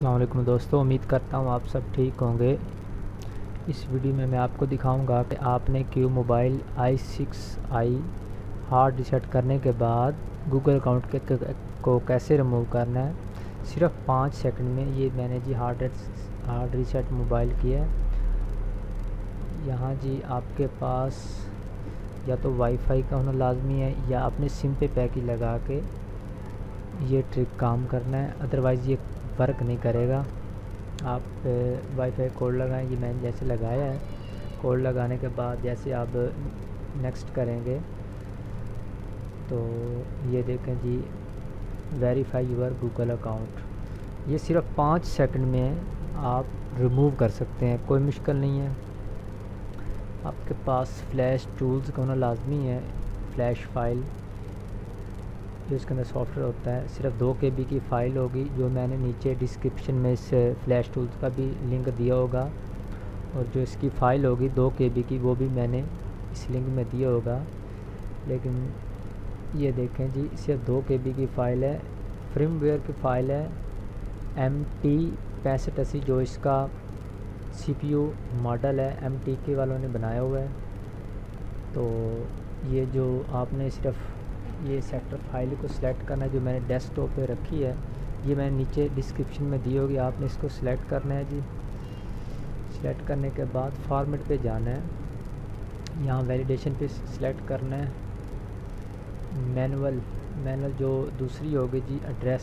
السلام علیکم دوستو، امید کرتا ہوں آپ سب ٹھیک ہوں گے۔ اس ویڈیو میں میں آپ کو دکھاؤں گا کہ آپ نے Q mobile I six I hard reset کرنے کے بعد گوگل اکاؤنٹ کے کو کیسے ریموو کرنا ہے۔ صرف پانچ سیکنڈ میں یہ میں نے جی ہارڈ ہارڈ ریسیٹ موبائل کیا ہے۔ یہاں جی آپ کے پاس یا تو وائی فائی کا ہونا لازمی ہے یا اپنے سم پہ پیکی لگا کے یہ ٹرک کام کرنا ہے۔ ادروائز یہ فرق نہیں کرے گا۔ آپ وائی فائی کوڈ لگائیں گے میں نے جیسے لگایا ہے۔ کوڈ لگانے کے بعد جیسے آپ نیکسٹ کریں گے، تو یہ دیکھیں جی ویریفائی یور گوگل اکاؤنٹ یہ صرف پانچ سیکنڈ میں آپ ریموو کر سکتے ہیں، کوئی مشکل نہیں ہے۔ آپ کے پاس فلیش ٹولز کا ہونا لازمی ہے فلیش فائل جو اس کے اندر سافٹ ویئر ہوتا ہے، صرف دو کے بی کی فائل ہوگی، جو میں نے نیچے ڈسکرپشن میں اس فلیش ٹولز کا بھی لنک دیا ہوگا۔ اور جو اس کی فائل ہوگی، دو کے بی کی، وہ بھی میں نے اس لنک میں دیا ہوگا۔ لیکن یہ دیکھیں جی صرف دو کے بی کی فائل ہے فریم ویئر کی فائل ہے ایم ٹی پینسٹھ اسی جو اس کا سی پی یو ماڈل ہے ایم ٹی کے والوں نے بنایا ہوا ہے۔ تو یہ جو آپ نے صرف یہ سیکٹر فائل کو سلیکٹ کرنا ہے جو میں نے ڈیسک ٹاپ پہ رکھی ہے، یہ میں نے نیچے ڈسکرپشن میں دی ہوگی، آپ نے اس کو سلیکٹ کرنا ہے جی۔ سلیکٹ کرنے کے بعد فارمیٹ پہ جانا ہے۔ یہاں ویلیڈیشن پہ سلیکٹ کرنا ہے۔ مینول مینول جو دوسری ہوگی جی ایڈریس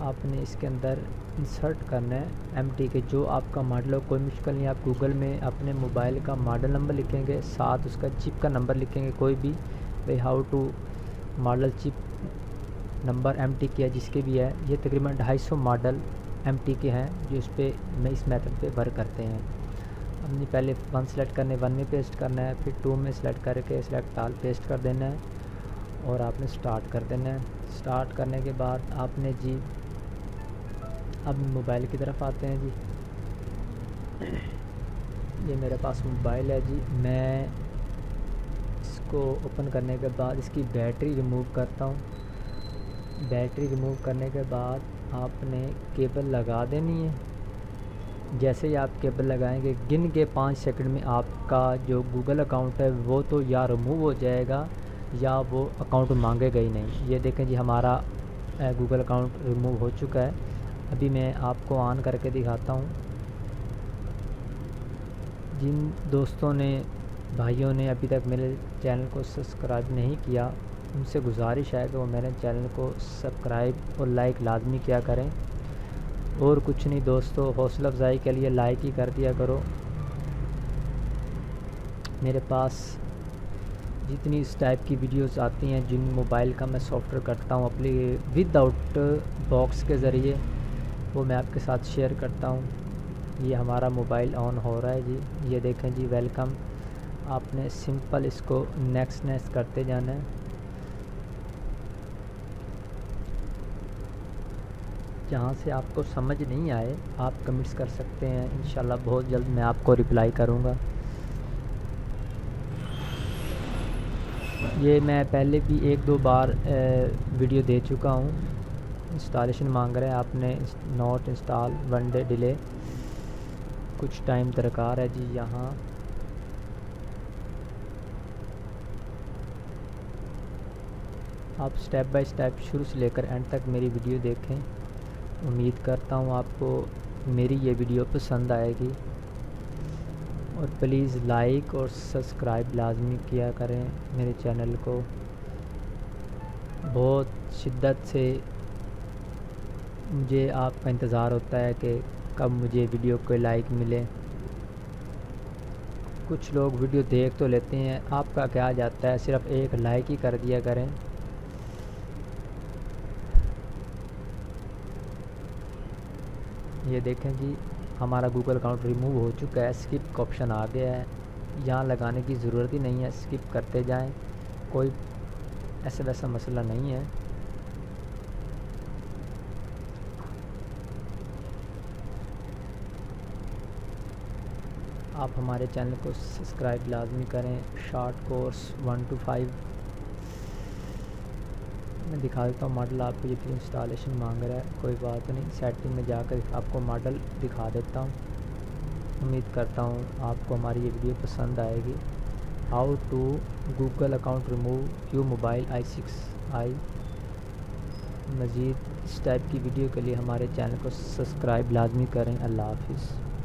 آپ نے اس کے اندر انسرٹ کرنا ہے۔ ایم ٹی کے جو آپ کا ماڈل ہو، کوئی مشکل نہیں، آپ گوگل میں اپنے موبائل کا ماڈل نمبر لکھیں گے، ساتھ اس کا چپ کا نمبر لکھیں گے، کوئی بھی۔ بھائی how to model chip number M T K ہے، جس کے بھی ہے، یہ تقریباً ڈھائی سو ماڈل ایم ٹی کے ہیں، جو اس پہ میں اس میتھڈ پہ ورک کرتے ہیں۔ ہم نے پہلے ون سلیکٹ کرنے ون میں پیسٹ کرنا ہے، پھر ٹو میں سلیکٹ کر کے سلیکٹ آل پیسٹ کر دینا ہے، اور آپ نے سٹارٹ کر دینا ہے۔ سٹارٹ کرنے کے بعد آپ نے جی اب موبائل کی طرف آتے ہیں جی۔ یہ میرے پاس موبائل ہے جی میں کو اوپن کرنے کے بعد اس کی بیٹری ریموو کرتا ہوں۔ بیٹری ریموو کرنے کے بعد آپ نے کیبل لگا دینی ہے۔ جیسے ہی آپ کیبل لگائیں گے، گن کے پانچ سیکنڈ میں آپ کا جو گوگل اکاؤنٹ ہے، وہ تو یا ریموو ہو جائے گا یا وہ اکاؤنٹ مانگے گا ہی نہیں۔ یہ دیکھیں جی ہمارا گوگل اکاؤنٹ ریموو ہو چکا ہے۔ ابھی میں آپ کو آن کر کے دکھاتا ہوں۔ جن دوستوں نے بھائیوں نے ابھی تک میرے چینل کو سبسکرائب نہیں کیا، ان سے گزارش ہے کہ وہ میرے چینل کو سبسکرائب اور لائک لازمی کیا کریں۔ اور کچھ نہیں دوستو، حوصلہ افزائی کے لیے لائک ہی کر دیا کرو۔ میرے پاس جتنی اس ٹائپ کی ویڈیوز آتی ہیں، جن موبائل کا میں سافٹ ویئر کرتا ہوں اپنی ود آؤٹ باکس کے ذریعے، وہ میں آپ کے ساتھ شیئر کرتا ہوں۔ یہ ہمارا موبائل آن ہو رہا ہے جی۔ یہ دیکھیں جی ویلکم آپ نے سمپل اس کو نیکسٹ نیکسٹ کرتے جانا ہے۔ جہاں سے آپ کو سمجھ نہیں آئے، آپ کمنٹس کر سکتے ہیں۔ انشاءاللہ بہت جلد میں آپ کو رپلائی کروں گا۔ یہ میں پہلے بھی ایک دو بار ویڈیو دے چکا ہوں۔ انسٹالیشن مانگ رہے ہیں۔ آپ نے note install one day delay کچھ ٹائم درکار ہے۔ جی یہاں آپ سٹیپ بائی سٹیپ شروع سے لے کر اینڈ تک میری ویڈیو دیکھیں۔ امید کرتا ہوں آپ کو میری یہ ویڈیو پسند آئے گی۔ اور پلیز لائک اور سبسکرائب لازمی کیا کریں میرے چینل کو۔ بہت شدت سے مجھے آپ کا انتظار ہوتا ہے کہ کب مجھے ویڈیو کو لائک ملے۔ کچھ لوگ ویڈیو دیکھ تو لیتے ہیں، آپ کا کیا جاتا ہے؟ صرف ایک لائک ہی کر دیا کریں۔ یہ دیکھیں جی ہمارا گوگل اکاؤنٹ ریموو ہو چکا ہے اسکپ کا آپشن آ گیا ہے۔ یہاں لگانے کی ضرورت ہی نہیں ہے اسکپ کرتے جائیں۔ کوئی ایسا ویسا مسئلہ نہیں ہے۔ آپ ہمارے چینل کو سبسکرائب لازمی کریں۔ Short course one two five میں دکھا دیتا ہوں ماڈل آپ کو یہ کیوں انسٹالیشن مانگ رہا ہے، کوئی بات نہیں سیٹنگ میں جا کر آپ کو ماڈل دکھا دیتا ہوں۔ امید کرتا ہوں آپ کو ہماری یہ ویڈیو پسند آئے گی۔ How to Google account remove you mobile I six I مزید اس ٹائپ کی ویڈیو کے لیے ہمارے چینل کو سبسکرائب لازمی کریں۔ اللہ حافظ۔